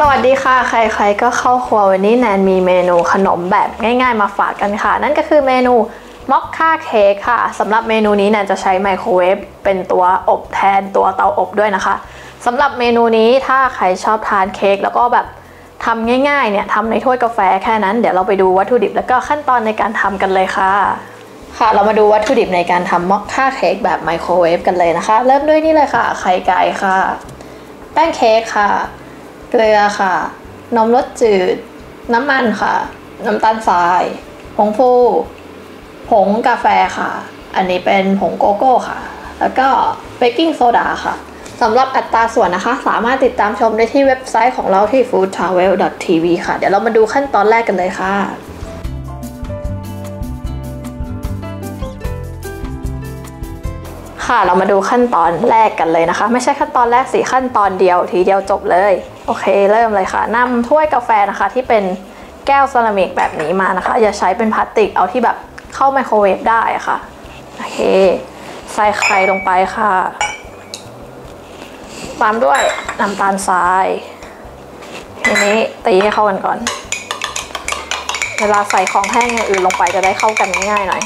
สวัสดีค่ะ ใครๆก็เข้าครัววันนี้แนนมีเมนูขนมแบบง่ายๆมาฝากกันค่ะ นั่นก็คือเมนูม็อคค่าเค้กค่ะสำหรับเมนูนี้แนนจะใช้ไมโครเวฟเป็นตัวอบแทนตัวเตาอบด้วยนะคะสำหรับเมนูนี้ถ้าใครชอบทานเค้กแล้วก็แบบทำง่ายๆเนี่ยทำในถ้วยกาแฟแค่นั้นเดี๋ยวเราไปดูวัตถุดิบแล้วก็ขั้นตอนในการทำกันเลยค่ะ ค่ะเรามาดูวัตถุดิบในการทำม็อคค่าเค้กแบบไมโครเวฟกันเลยนะคะ เริ่มด้วยนี่เลยค่ะ ไข่ไก่ค่ะ แป้งเค้กค่ะ เกลือค่ะ นมรสจืด น้ำมันค่ะ น้ำตาลทราย ผงฟู ผงกาแฟค่ะ อันนี้เป็นผงโกโก้ค่ะ แล้วก็เบกกิ้งโซดาค่ะสำหรับอัตราส่วนนะคะ สามารถติดตามชมได้ที่เว็บไซต์ของเราที่ foodtravel.tv ค่ะ เดี๋ยวเรามาดูขั้นตอนแรกกันเลยค่ะค่ะเรามาดูขั้นตอนแรกกันเลยนะคะ ไม่ใช่ขั้นตอนแรกสิขั้นตอนเดียวทีเดียวจบเลย โอเคเริ่มเลยค่ะนำถ้วยกาแฟนะคะที่เป็นแก้วเซรามิกแบบนี้มานะคะ อย่าใช้เป็นพลาสติกเอาที่แบบเข้าไมโครเวฟได้ค่ะโอเค ใส่ไข่ลงไปค่ะตามด้วยน้ำตาลทรายทีนี้ตีให้เข้ากันก่อน เวลาใส่ของแห้งอย่างอื่นลงไปจะได้เข้ากันง่ายๆหน่อย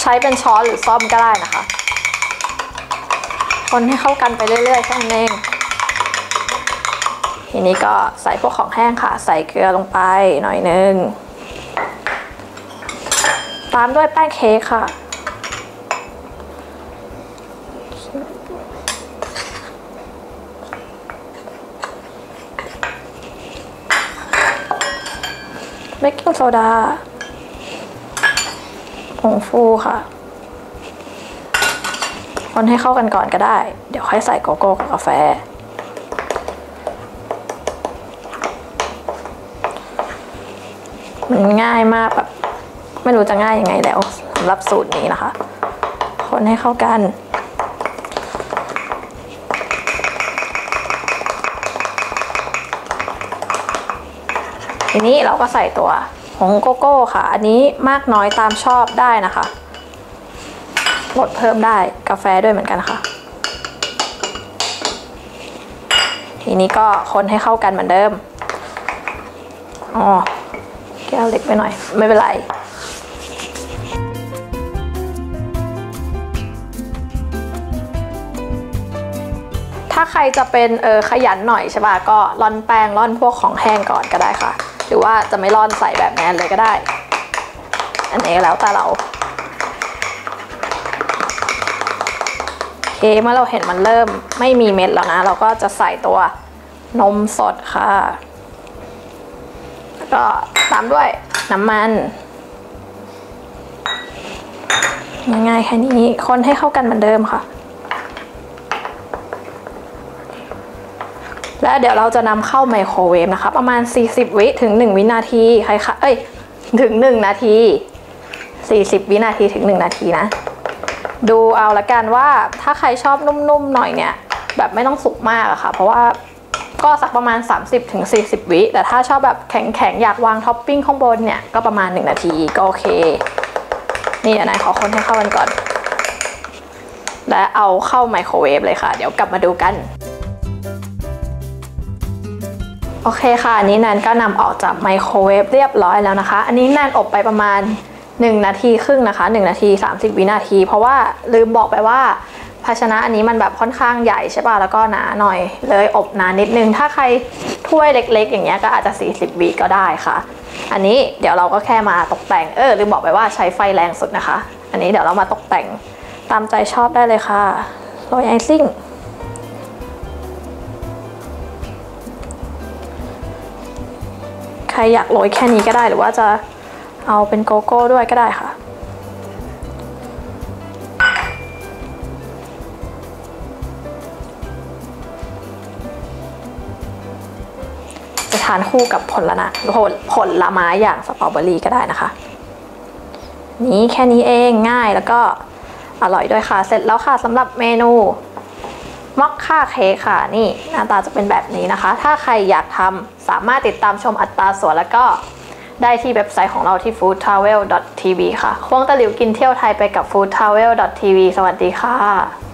ใช้เป็นช้อนหรือซ่อมก็ได้นะคะ คนให้เข้ากันไปเรื่อยๆแค่นั้นเอง ทีนี้ก็ใส่พวกของแห้งค่ะ ใส่เกลือลงไปหน่อยนึง ตามด้วยแป้งเค้กค่ะเบกกิ้งโซดาผงฟูค่ะ คนให้เข้ากันก่อนก็ได้ เดี๋ยวค่อยใส่โกโก้กับกาแฟ มันง่ายมากแบบไม่รู้จะง่ายยังไงแล้วสำหรับสูตรนี้นะคะ คนให้เข้ากัน ทีนี้เราก็ใส่ตัวผงโกโก้ค่ะ อันนี้มากน้อยตามชอบได้นะคะลดเพิ่มได้กาแฟด้วยเหมือนกันค่ะ ทีนี้ก็คนให้เข้ากันเหมือนเดิมอ๋อ ก้วเล็กไปหน่อย ไม่เป็นไรถ้าใครจะเป็นเออขยันหน่อยใช่ป่ะก็ร่อนแป้งร่อนพวกของแห้งก่อนก็ได้ค่ะ หรือว่าจะไม่ร่อนใส่แบบแนนเลยก็ได้ อันนี้แล้วแต่เราโอเคเมื่อเราเห็นมันเริ่มไม่มีเม็ดแล้วนะ เราก็จะใส่ตัวนมสดค่ะ ก็ตามด้วยน้ำมันง่ายๆแค่นี้คนให้เข้ากันเหมือนเดิมค่ะ แล้วเดี๋ยวเราจะนำเข้าไมโครเวฟนะคะ ประมาณ 40 วิถึง 1 วินาทีใครคะเอ้ยถึง 1 นาที 40 วินาทีถึง 1 นาทีนะ ดูเอาละกันว่าถ้าใครชอบนุ่มๆหน่อยเนี่ย แบบไม่ต้องสุกมากอะค่ะ เพราะว่า ก็สักประมาณ 30-40ถึงวิ แต่ถ้าชอบแบบแข็งๆ อยากวางท็อปปิ้งข้างบนเนี่ย ก็ประมาณ 1 นาทีก็โอเค นี่เดี๋ยวนายขอคนให้เข้ากันก่อน และเอาเข้าไมโครเวฟเลยค่ะ เดี๋ยวกลับมาดูกัน โอเคค่ะ อันนี้แนนก็นำออกจากไมโครเวฟเรียบร้อยแล้วนะคะ อันนี้แนนอบไปประมาณ 1 นาทีครึ่งนะคะ 1 นาที 30 วินาที เพราะว่าลืมบอกไปว่า ภาชนะอันนี้มันแบบค่อนข้างใหญ่ใช่ป่ะแล้วก็หนาหน่อยเลยอบนานนิดนึง ถ้าใครถ้วยเล็ก ๆ อย่างเงี้ยก็อาจจะ 40วิก็ได้ค่ะ อันนี้เดี๋ยวเราก็แค่มาตกแต่งเออลืมบอกไปว่าใช้ไฟแรงสุดนะคะ อันนี้เดี๋ยวเรามาตกแต่งตามใจชอบได้เลยค่ะโรยไอซิ่งใครอยากโรยแค่นี้ก็ได้หรือว่าจะเอาเป็นโกโก้ด้วยก็ได้ค่ะ จะทานคู่กับผลละนะผลผลละไม้อย่างสตรอเบอรี่ก็ได้นะคะ นี้แค่นี้เองง่ายแล้วก็อร่อยด้วยค่ะ เสร็จแล้วค่ะสำหรับเมนูมอคค่าเค้กค่ะนี่หน้าตาจะเป็นแบบนี้นะคะ ถ้าใครอยากทำสามารถติดตามชมอัตราส่วนแล้วก็ได้ที่เว็บไซต์ของเราที่ foodtravel.tv ค่ะ ควงตะหลิวกินเที่ยวไทยไปกับ foodtravel.tv สวัสดีค่ะ